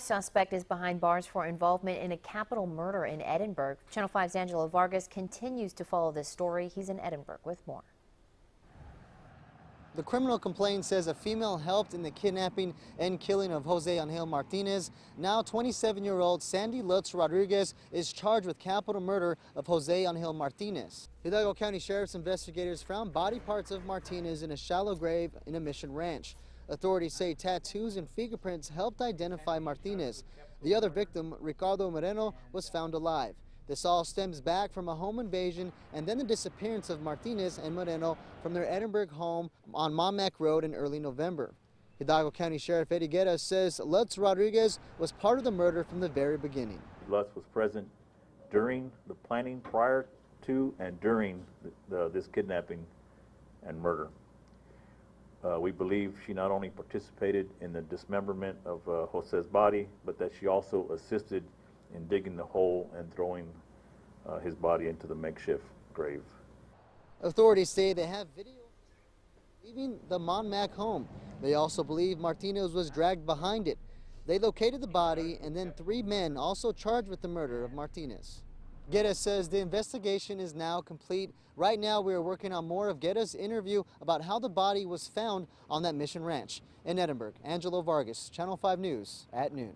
Suspect is behind bars for involvement in a capital murder in Edinburg. Channel 5's Angela Vargas continues to follow this story. He's in Edinburg with more. The criminal complaint says a female helped in the kidnapping and killing of Jose Angel Martinez. Now 27-year-old Sandy Lutz Rodriguez is charged with capital murder of Jose Angel Martinez. Hidalgo County Sheriff's investigators found body parts of Martinez in a shallow grave in a mission ranch. Authorities say tattoos and fingerprints helped identify Martinez. The other victim, Ricardo Moreno, was found alive. This all stems back from a home invasion and then the disappearance of Martinez and Moreno from their Edinburg home on Mon Mack Road in early November. Hidalgo County Sheriff Eddie Guerra says Lutz Rodriguez was part of the murder from the very beginning. Lutz was present during the planning prior to and during the, the, this kidnapping and murder. Uh, we believe she not only participated in the dismemberment of uh, Jose's body, but that she also assisted in digging the hole and throwing uh, his body into the makeshift grave. Authorities say they have video leaving the Mon Mack home. They also believe Martinez was dragged behind it. They located the body and then three men also charged with the murder of Martinez. Guerra says the investigation is now complete. Right now, we are working on more of Guerra's interview about how the body was found on that Mission Ranch. In Edinburg. Angelo Vargas, Channel 5 News at noon.